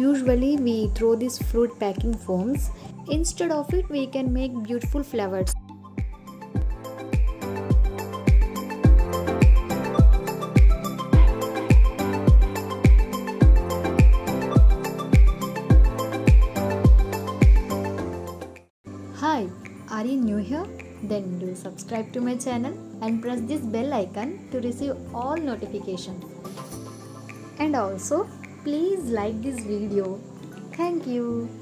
Usually we throw these fruit packing foams. Instead of it we can make beautiful flowers. Hi, are you new here? Then do subscribe to my channel and press this bell icon to receive all notifications. And also, please like this video. Thank you.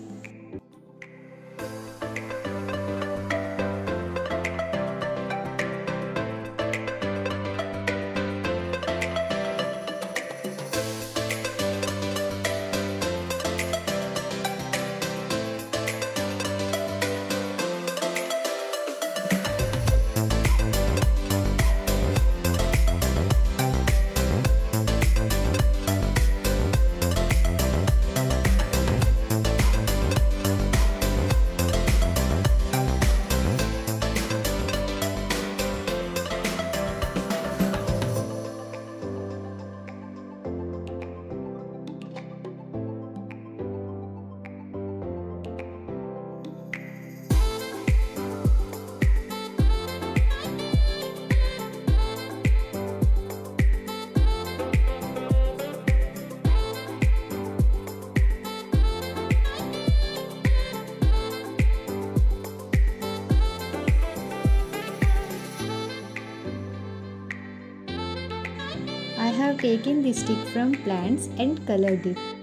Have taken the stick from plants and colored it.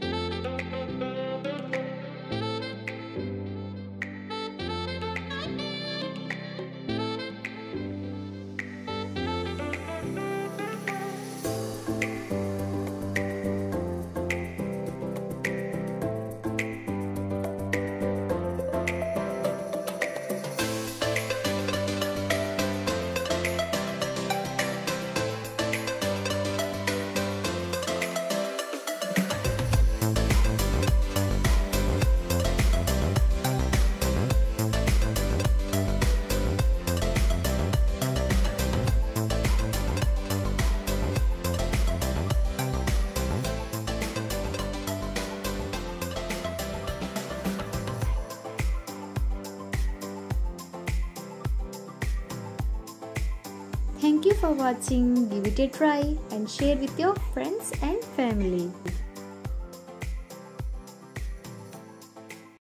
Thank you for watching. Give it a try and share with your friends and family.